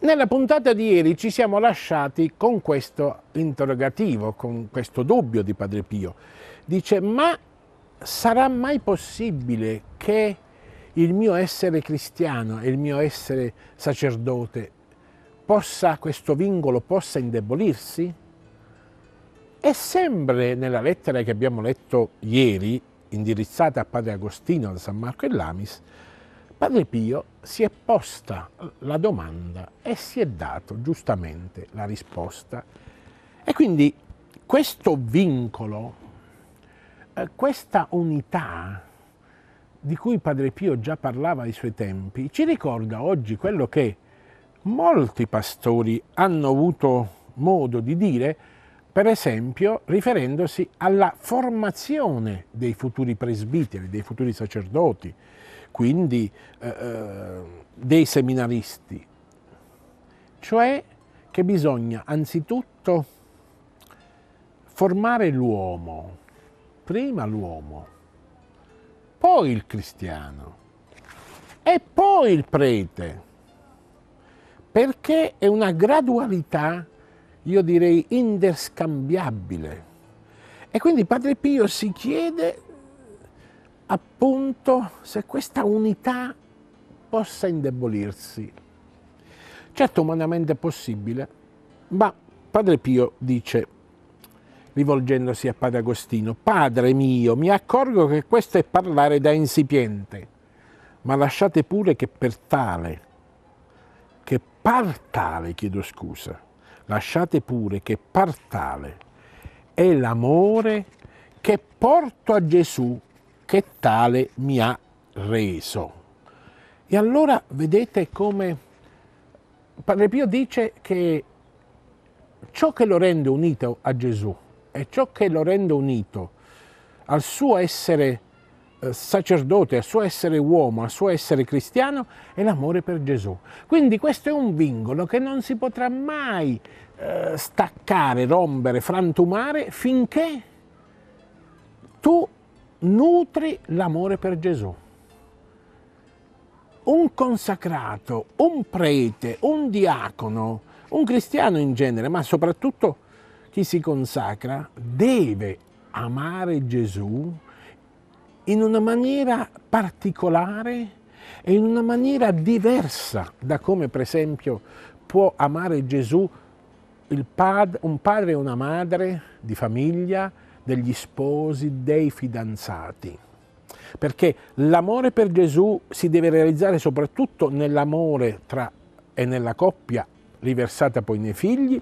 Nella puntata di ieri ci siamo lasciati con questo interrogativo, con questo dubbio di Padre Pio. Dice, ma sarà mai possibile che il mio essere cristiano e il mio essere sacerdote possa, questo vincolo possa indebolirsi? E sempre nella lettera che abbiamo letto ieri, indirizzata a Padre Agostino da San Marco e Lamis, Padre Pio si è posta la domanda e si è dato giustamente la risposta. E quindi questo vincolo, eh, questa unità di cui Padre Pio già parlava ai suoi tempi, ci ricorda oggi quello che molti pastori hanno avuto modo di dire, per esempio riferendosi alla formazione dei futuri presbiteri, dei futuri sacerdoti, quindi eh, eh, dei seminaristi, cioè che bisogna anzitutto formare l'uomo, prima l'uomo, poi il cristiano e poi il prete, perché è una gradualità, io direi, interscambiabile. E quindi Padre Pio si chiede appunto se questa unità possa indebolirsi. Certo umanamente è possibile, ma Padre Pio dice, rivolgendosi a Padre Agostino, Padre mio, mi accorgo che questo è parlare da insipiente, ma lasciate pure che per tale, che par tale, chiedo scusa, lasciate pure che par tale è l'amore che porto a Gesù che tale mi ha reso. E allora vedete come Padre Pio dice che ciò che lo rende unito a Gesù e ciò che lo rende unito al suo essere eh, sacerdote, al suo essere uomo, al suo essere cristiano, è l'amore per Gesù. Quindi questo è un vincolo che non si potrà mai eh, staccare, rompere, frantumare finché tu nutri l'amore per Gesù. Un consacrato, un prete, un diacono, un cristiano in genere, ma soprattutto chi si consacra, deve amare Gesù in una maniera particolare e in una maniera diversa da come per esempio può amare Gesù pad un padre e una madre di famiglia, degli sposi, dei fidanzati. Perché l'amore per Gesù si deve realizzare soprattutto nell'amore tra e nella coppia riversata poi nei figli,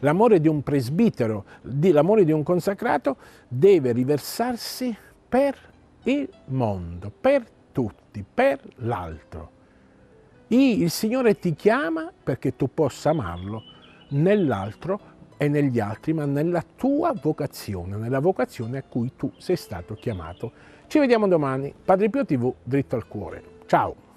l'amore di un presbitero, l'amore di un consacrato deve riversarsi per il mondo, per tutti, per l'altro. Il Signore ti chiama perché tu possa amarlo nell'altro e negli altri, ma nella tua vocazione, nella vocazione a cui tu sei stato chiamato. Ci vediamo domani. Padre Pio TV, dritto al cuore. Ciao!